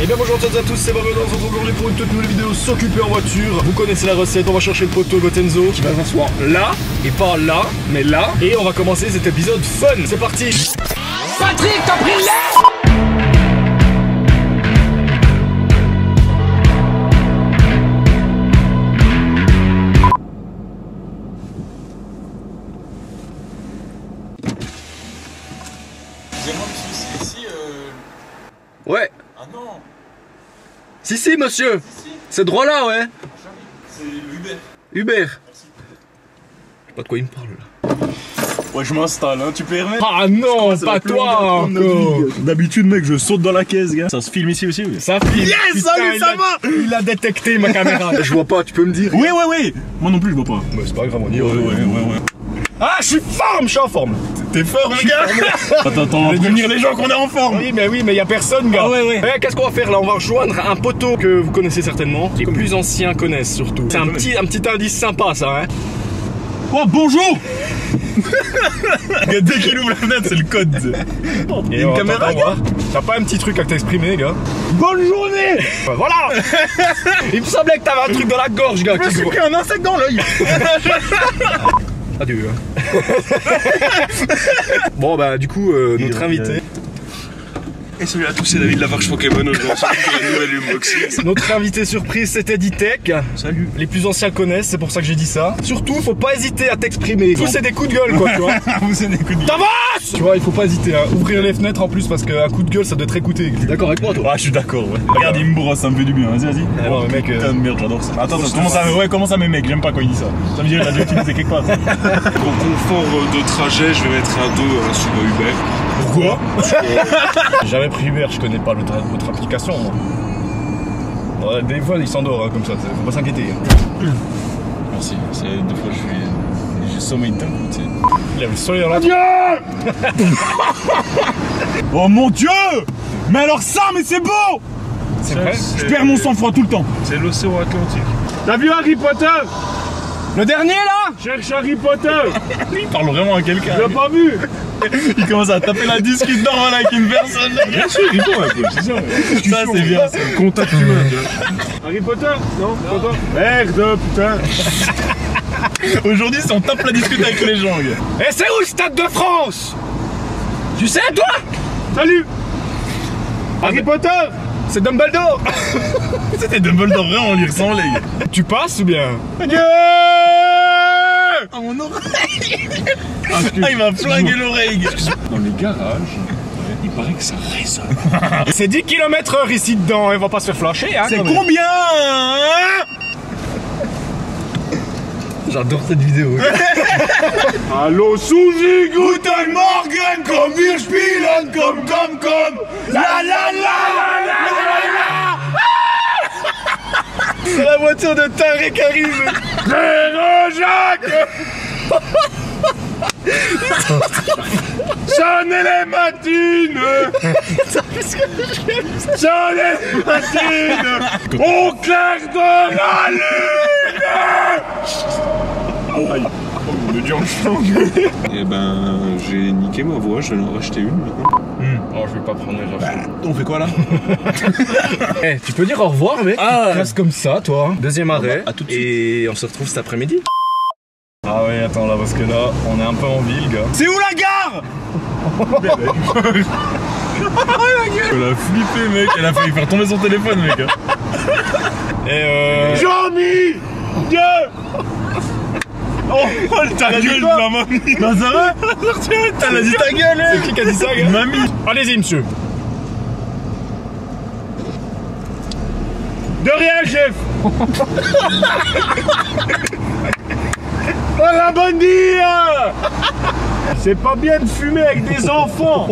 Et bien bonjour à toutes et à tous, c'est Mario, on se retrouve aujourd'hui pour une toute nouvelle vidéo s'occuper en voiture. Vous connaissez la recette, on va chercher le poteau Gotenzo qui va s'asseoir là, et pas là, mais là. Et on va commencer cet épisode fun, c'est parti Patrick, t'as pris l'air si si monsieur, Si, c'est droit là ouais. c'est Uber. Hubert. Je sais pas de quoi il me parle là. Ouais, je m'installe, hein, tu peux y remettre Ah non, pas toi. D'habitude, mec, je saute dans la caisse, gars. Ça se filme ici aussi, oui. Ça filme. Yes, Putain, salut, ça a- va Il a détecté ma caméra. Je vois pas, tu peux me dire Oui, ouais, ouais. Moi non plus, je vois pas. Bah, c'est pas grave, on y Ouais, va. ouais, ouais, ouais. Ah, je suis forme, je suis en forme. T'es fort, mon gars Attends, attends, on va prévenir les gens qu'on est en forme. Oui, mais oui, mais y a personne, gars. Ah ouais, ouais. Eh, Qu'est-ce qu'on va faire là? On va rejoindre un poteau que vous connaissez certainement. Les plus anciens connaissent surtout. C'est un petit, un petit indice sympa, ça, hein. Oh, bonjour Dès qu'il ouvre la fenêtre, c'est le code. Une caméra. T'as pas un petit truc à t'exprimer, gars? Bonne journée Bah, Voilà Il me semblait que t'avais un truc dans la gorge, gars. Je me suis pris un insecte dans l'œil Adieu. hein. bon, bah, du coup, euh, notre invité. Et salut à tous, c'est David Lavarche Pokémon aujourd'hui pour la nouvelle unboxing. Notre invité surprise, c'était Ditech. Salut Les plus anciens connaissent, c'est pour ça que j'ai dit ça. Surtout, faut pas hésiter à t'exprimer. Pousser des coups de gueule, quoi, tu vois. Vous êtes des coups de Tu vois, il faut pas hésiter à ouvrir les fenêtres en plus parce qu'un coup de gueule ça doit te écouter. D'accord avec moi toi Ah, je suis d'accord, ouais. Regarde, il me brosse, ça me fait du bien. Vas-y, vas-y. Non, mais mec, euh, Putain de merde, j'adore ça. Attends, attends, comment ça, ouais, comment ça, mes mecs J'aime pas quand il dit ça. Ça veut dire qu'il a déjà utilisé quelque part. Pour confort de trajet, je vais mettre un 2 hein, sur Uber. Pourquoi? J'ai jamais pris Uber, je connais pas votre application moi. Ouais, des fois il s'endort hein, comme ça, faut pas s'inquiéter. Merci. C'est- Des fois, je suis. J'ai sommeil d'un coup, tu sais. Il a le soleil dans la Oh mon dieu Mais alors ça, mais c'est beau C'est vrai Je perds mon sang-froid tout le temps. C'est l'océan Atlantique. T'as vu Harry Potter Le dernier là Cherche Harry Potter Il parle vraiment à quelqu'un. Tu l'as pas vu Il commence à taper la discute normale avec une personne. Bien sûr, il faut un peu, c'est ça. Ça, c'est bien. ça. Contact humain. Harry Potter Non, Merde, putain Aujourd'hui, c'est on tape la discute avec les gens, gars. Et c'est où le stade de France? Tu sais toi? Salut! Harry Potter! C'est Dumbledore. C'était Dumbledore, vraiment, on lui ressemblait. Tu passes ou bien? Ah, mon oreille. Ah, il m'a flingué l'oreille. Dans les garages, il paraît que ça résonne. C'est 10 km heure ici dedans, et on va pas se faire flasher hein C'est combien hein? J'adore cette vidéo. Allô Suzy Guten Morgen, komm, wir spielen, komm, komm, komm. La la la la C'est la voiture de qui arrive Frère Jacques Sonnez les matines. Sonnez les matines. Au clair de la lune Et ben, j'ai niqué ma voix, je vais en racheter une maintenant. Oh, je vais pas prendre les rafales. On fait quoi là Eh, tu peux dire au revoir, mec Ah. Reste comme ça, toi. Deuxième arrêt. à tout de Et on se retrouve cet après-midi. Ah ouais, attends là, parce que là, on est un peu en ville, gars. C'est où la gare? Elle a flippé mec, elle a failli faire tomber son téléphone mec. Et euh... Dieu Oh, oh ta gueule la mamie. Non ça va. Elle a dit ta gueule C'est qui qui a dit ça, gars Mamie. Allez-y, monsieur. De rien, chef. Oh la bonne dire C'est pas bien de fumer avec des enfants.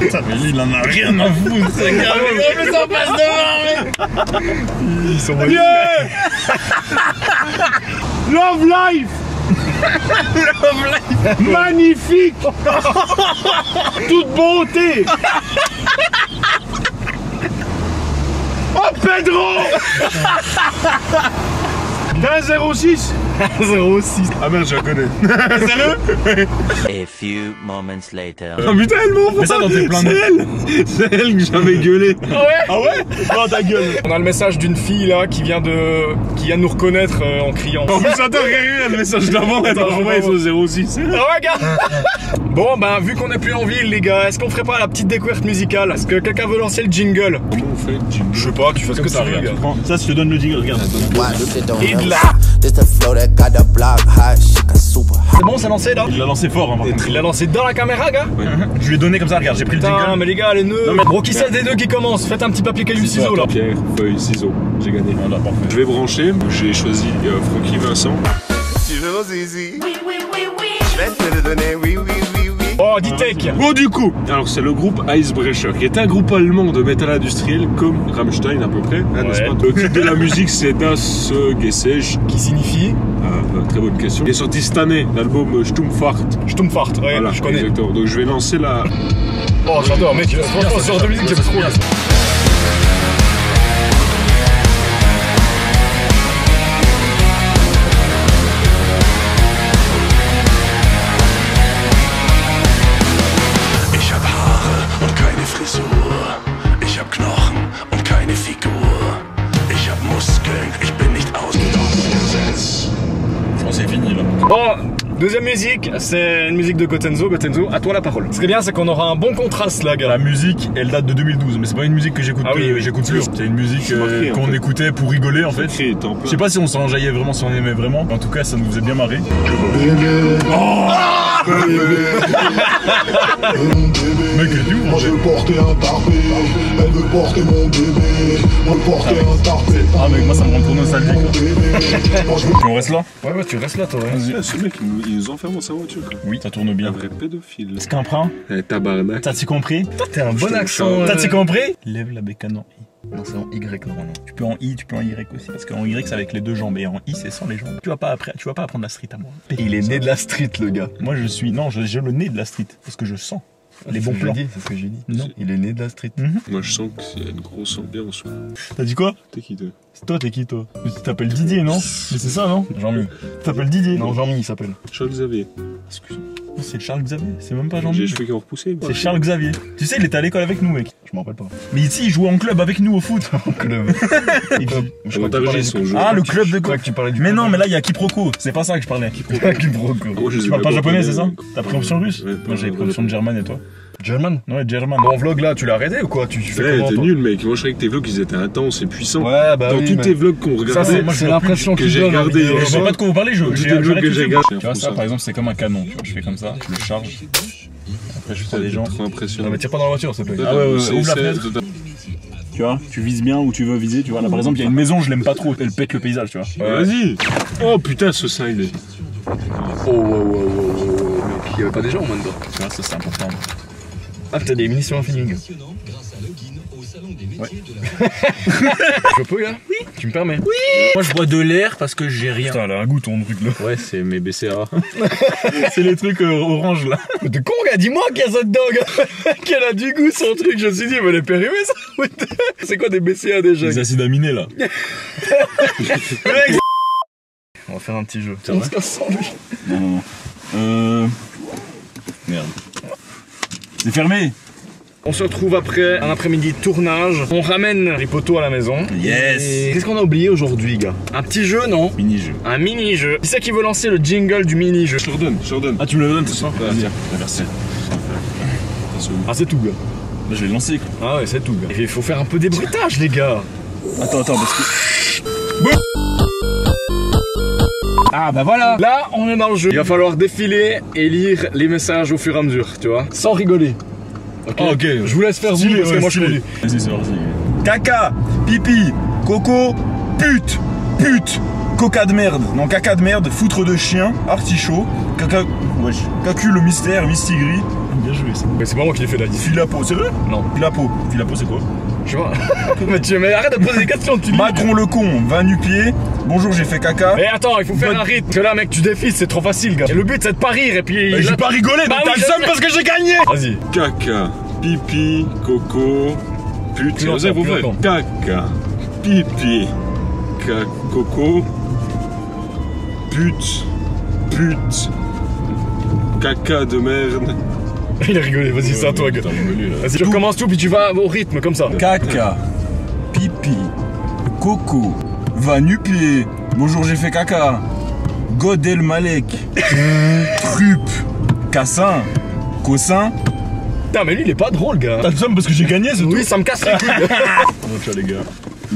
Putain mais lui il en a rien à foutre ce gars. Mais ça passe devant mec Ils sont Dieu Love life. Magnifique. Toute beauté. Oh Pedro T'as un 06 06. Ah merde, je la connais. A few moments later. Oh putain, elle m'envoie Mais ça, dans tes plein de- C'est elle C'est elle que j'avais gueulé Ah ouais? Non, ta gueule. On a le message d'une fille là qui vient de qui vient de nous reconnaître euh, en criant. En plus, attends, regarde, le message d'avant, elle m'a envoyé son 06. Ah ouais, gars Bon, ben, vu qu'on est plus en ville, les gars, est-ce qu'on ferait pas la petite découverte musicale? Est-ce que quelqu'un veut lancer le jingle? Comment on fait Je sais pas, tu fais ce que ça, regarde. Ça, je te donne le jingle, regarde. Et de C'est bon, c'est lancé là Il l'a lancé fort, hein, par contre. Il l'a lancé dans la caméra, gars Je lui ai donné comme ça, regarde, j'ai pris le jingle. mais les gars, les nœuds. Non, mais- Bon, qui c'est des deux qui commence Faites un petit papier caillou ciseaux là. Pierre, feuille, ciseaux. J'ai gagné. Voilà, parfait. Je vais brancher. J'ai choisi euh, Francky Vincent. Tu veux mon zizi Oui, oui, oui, oui. Je vais te le donner, oui. Oh, Bon, du coup, alors c'est le groupe Icebreaker, qui est un groupe allemand de métal industriel, comme Rammstein à peu près, hein, n'est-ce Ouais. pas? Le titre de la musique, c'est Das Gesech. Qui signifie Ah, bah, très bonne question. Il est sorti cette année, l'album Stummfahrt. Stummfart, ouais, Voilà, je connais. Exactement. Donc je vais lancer la. Oh, j'adore, mec, franchement, ce genre de musique, j'aime trop. Deuxième musique, c'est une musique de Gotenzo. Gotenzo, à toi la parole. Ce qui est bien, c'est qu'on aura un bon contraste là, La gars. musique, elle date de 2012, mais c'est pas une musique que j'écoute Ah oui, que- oui. j'écoute plus. C'est une musique euh, en qu'on fait. écoutait pour rigoler, en fait. Je sais pas si on s'enjaillait vraiment, si on aimait vraiment. En tout cas, ça nous faisait bien marrer. Mec, elle est où, Moi je veux porter un tarpé, elle veut porter mon bébé. Moi porter un tarpé. Ah, mec, moi ça me rend trop nostalgique. là. Bébé. Moi je veux Puis on reste là Ouais, ouais, tu restes là, toi. ouais. Ah, ce mec, il sa voiture. Oui, ça tourne Un bien. vrai pédophile. Est-ce qu'un prend Eh, tabarnak. T'as-tu compris T'as un bon accent. T'as-tu euh, compris Lève la bécane en I. Non, c'est en Y normalement. Tu peux en I, tu peux en Y aussi. Parce qu'en Y c'est avec les deux jambes et en I c'est sans les jambes. Tu vas pas, après, tu vas pas apprendre la street à moi. Il est né de la street, le gars. Moi je suis. Non, je- j'ai le nez de la street. Parce que je sens les bons plans. C'est ce que j'ai dit. Non. Il est né de la street. Moi, je sens que c'est une grosse ambiance. T'as dit quoi T'es qui, toi C'est toi, t'es qui toi Mais Tu t'appelles Didier, non Mais c'est ça, non Jean-Mi. Tu t'appelles Didier Non, Jean-Mi, il s'appelle. Charles Xavier. Excuse-moi. Non, C'est Charles Xavier, c'est même pas J'ai jean les cheveux qui ont repoussé. C'est Charles Xavier. Tu sais, il était à l'école avec nous, mec. Je m'en rappelle pas. Mais ici, il jouait en club avec nous au foot. Club. Et puis- Je crois que tu parlais du- son jeu. Ah, le club de Je crois quoi que tu parlais du Mais club. non, mais là, il y a quiproquo. C'est pas ça que je parlais. Je les ai Tu parles pas japonais, c'est ça euh, T'as pris option russe Moi, j'avais pris option de german et toi German. Ouais, german. Bon, vlog là, tu l'as arrêté ou quoi? Tu tu fais Ouais, comment t'es toi? nul, mec. Moi, je croyais que tes vlogs, ils étaient intenses et puissants. Ouais, bah Dans oui, tous mais- tes vlogs qu'on regardait, c'est l'impression que j'ai regardé, vidéo. euh, Je sais pas de quoi vous parlez, je, les vlogs que j'ai filmer. regardés, Tu vois, ça, par exemple, c'est comme un canon. Tu vois, je fais comme ça, je le charge. Après, je fais des gens. trop Non, impressionnant. mais tire pas dans la voiture, s'il te plaît. Ah ouais, ouais, C'est- ouvre la fenêtre. Tu vois, tu vises bien où tu veux viser. Tu vois, là, par exemple, il y a une maison, je l'aime pas trop. Elle pète le paysage, tu vois. Vas-y Oh putain, ce est. Oh, wow, wow, wow, wow, wow, mec. Il y avait pas des gens au moins dedans. Tu vois, ça, c'est important. Ah, t'as des munitions infinies. Ouais. je peux, gars Oui. Tu me permets Moi, je bois de l'air parce que j'ai rien. Putain, elle a un goût, ton truc là. Ouais, c'est mes BCA. c'est les trucs euh, orange là. Mais t'es con, gars, dis-moi qu'il y a dedans, gars Qu'elle a du goût, son truc. Je me suis dit, mais elle est périmée, ça C'est quoi des BCA déjà Les acides aminés là. On va faire un petit jeu. On se casse sans lui. Non, non, non. Euh. Merde. C'est fermé On se retrouve après un après-midi de tournage. On ramène les poteaux à la maison. Yes. Et Qu'est-ce qu'on a oublié aujourd'hui, gars? Un petit jeu, non? Mini-jeu. Un mini-jeu. Qui c'est qui veut lancer le jingle du mini-jeu? Je te redonne, je te redonne. Ah, tu me le donnes, c'est ça? Vas-y, merci. Ah, c'est tout, gars. Là, je vais le lancer quoi. Ah ouais, c'est tout, gars. Il faut faire un peu des bruitages, les gars. Attends, attends, parce que. Ah bah voilà Là, on est dans le jeu. Il va falloir défiler et lire les messages au fur et à mesure, tu vois. Sans rigoler. Ok, Ah, ok. Je vous laisse faire vous parce que moi je conduis. Vas-y, c'est parti. Caca, pipi, coco, pute, pute, coca de merde, non caca de merde, foutre de chien, artichaut, caca, wesh, cacu le mystère, mistigris. Bien joué ça. Mais c'est pas moi qui l'ai fait la. Filapo, c'est vrai? Non. Filapo, Filapo c'est quoi? Je sais pas. mais, arrête de poser des questions, tu lis. Macron le con, va nu-pied, bonjour j'ai fait caca. Mais attends, il faut faire Bonne- un rythme. Parce que là, mec, tu défiles, c'est trop facile, gars. Et le but, c'est de pas rire et puis. Là- j'ai pas rigolé, Bah mais t'as oui, le je seum sais. parce que j'ai gagné Vas-y. Caca, pipi, coco, pute. Plus faire. plus Caca, pipi, ca- coco, pute, pute, Caca de merde. Il a rigolé, vas-y, c'est à toi, gars. Vas-y, tu recommences tout, puis tu vas au rythme, comme ça. caca, pipi, coco, va nu-pied, bonjour j'ai fait caca, Godel Malek, trup, cassin, cossin. Putain, mais lui, il est pas drôle, gars. T'as le seum parce que j'ai gagné, c'est Oui, ça me casse les couilles. Bon, ciao les gars.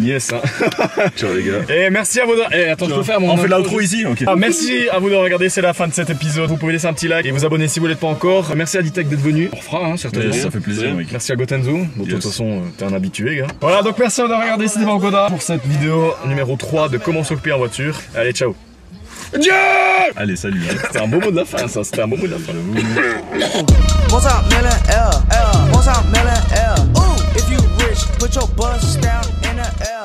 Yes, hein. Ciao les gars. Et merci à vous de... Eh, attends, je peux faire mon... On fait l'outro ici Ok. Ah, merci à vous de regarder, c'est la fin de cet épisode. Vous pouvez laisser un petit like et vous abonner si vous l'êtes pas encore. Merci à Ditech d'être venu. On refera, hein, certainement. ça fait plaisir, mec. Merci à Gotenzo. Bon, de toute Yes. façon, euh, t'es un habitué, gars. Voilà, donc merci d'avoir regardé C'était Goda pour cette vidéo numéro 3 de comment s'occuper en voiture. Allez, ciao. Dieu Allez, salut. hein. C'était un beau mot de la fin, ça. C'était un beau mot de la fin. bitch. Put your bust down in the air.